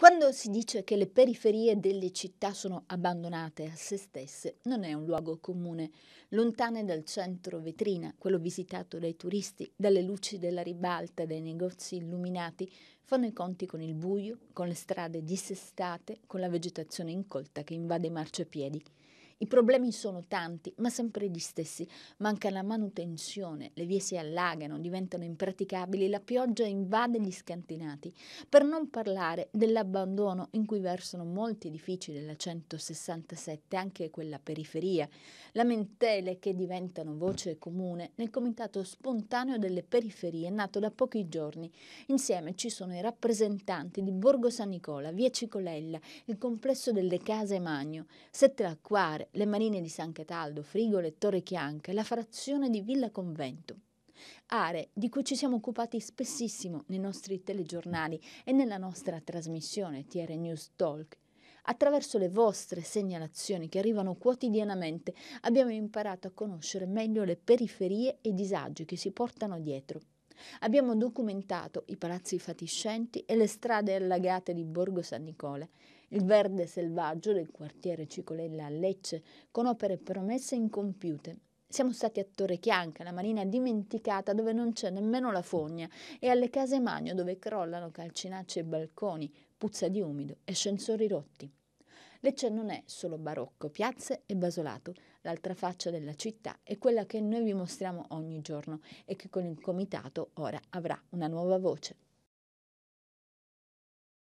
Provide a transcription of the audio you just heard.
Quando si dice che le periferie delle città sono abbandonate a se stesse, non è un luogo comune, lontane dal centro vetrina, quello visitato dai turisti, dalle luci della ribalta, dai negozi illuminati, fanno i conti con il buio, con le strade dissestate, con la vegetazione incolta che invade i marciapiedi. I problemi sono tanti, ma sempre gli stessi. Manca la manutenzione, le vie si allagano, diventano impraticabili, la pioggia invade gli scantinati. Per non parlare dell'abbandono in cui versano molti edifici della 167, anche quella periferia. Lamentele che diventano voce comune nel comitato spontaneo delle periferie nato da pochi giorni. Insieme ci sono i rappresentanti di Borgo San Nicola, via Cicolella, il complesso delle Case Magno, Sette Acquare, le Marine di San Cataldo, Frigole e Torre Chianca la frazione di Villa Convento. Aree di cui ci siamo occupati spessissimo nei nostri telegiornali e nella nostra trasmissione TR News Talk. Attraverso le vostre segnalazioni che arrivano quotidianamente abbiamo imparato a conoscere meglio le periferie e i disagi che si portano dietro. Abbiamo documentato i palazzi fatiscenti e le strade allagate di Borgo San Nicola, il verde selvaggio del quartiere Cicolella a Lecce, con opere promesse incompiute. Siamo stati a Torre Chianca, la marina dimenticata dove non c'è nemmeno la fogna, e alle case Magno dove crollano calcinacci e balconi, puzza di umido e ascensori rotti. Lecce non è solo barocco, piazze e basolato. L'altra faccia della città è quella che noi vi mostriamo ogni giorno e che con il comitato ora avrà una nuova voce.